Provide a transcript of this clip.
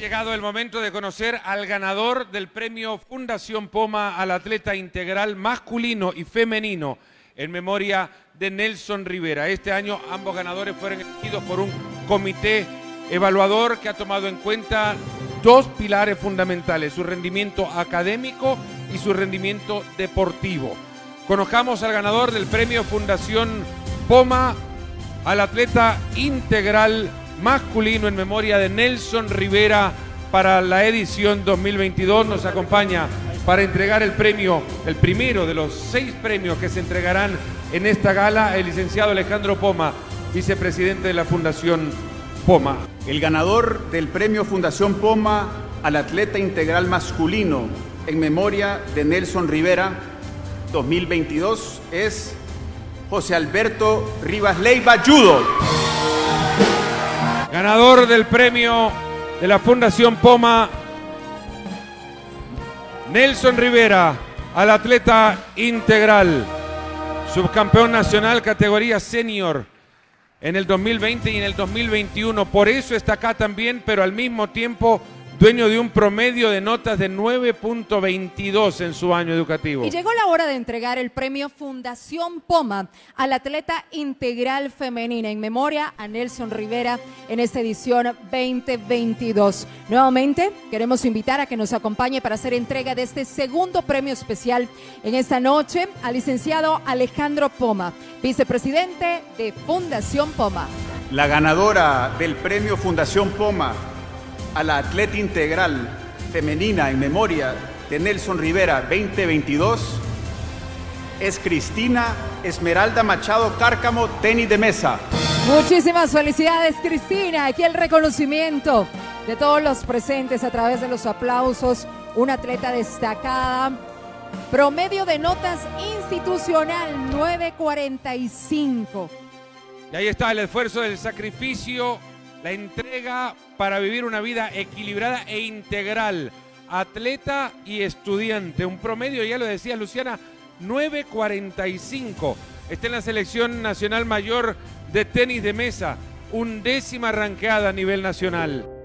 llegado el momento de conocer al ganador del premio Fundación Poma al atleta integral masculino y femenino en memoria de Nelson Rivera. Este año ambos ganadores fueron elegidos por un comité evaluador que ha tomado en cuenta dos pilares fundamentales, su rendimiento académico y su rendimiento deportivo. Conozcamos al ganador del premio Fundación Poma al atleta integral masculino en memoria de Nelson Rivera para la edición 2022. Nos acompaña para entregar el premio, el primero de los seis premios que se entregarán en esta gala, el licenciado Alejandro Poma, vicepresidente de la Fundación Poma. El ganador del premio Fundación Poma al atleta integral masculino en memoria de Nelson Rivera 2022 es José Alberto Rivas Leiva Judo. Ganador del premio de la Fundación Poma, Nelson Rivera, al atleta integral, subcampeón nacional categoría senior en el 2020 y en el 2021. Por eso está acá también, pero al mismo tiempo dueño de un promedio de notas de 9.22 en su año educativo. Y llegó la hora de entregar el premio Fundación Poma al atleta integral femenina en memoria a Nelson Rivera en esta edición 2022. Nuevamente queremos invitar a que nos acompañe para hacer entrega de este segundo premio especial en esta noche al licenciado Alejandro Poma, vicepresidente de Fundación Poma. La ganadora del premio Fundación Poma a la atleta integral femenina en memoria de Nelson Rivera 2022 es Cristina Esmeralda Machado Cárcamo, tenis de mesa. Muchísimas felicidades, Cristina. Aquí el reconocimiento de todos los presentes a través de los aplausos. Una atleta destacada. Promedio de notas institucional 945. Y ahí está el esfuerzo del sacrificio la entrega para vivir una vida equilibrada e integral, atleta y estudiante. Un promedio, ya lo decía Luciana, 9.45. Está en la selección nacional mayor de tenis de mesa, undécima ranqueada a nivel nacional.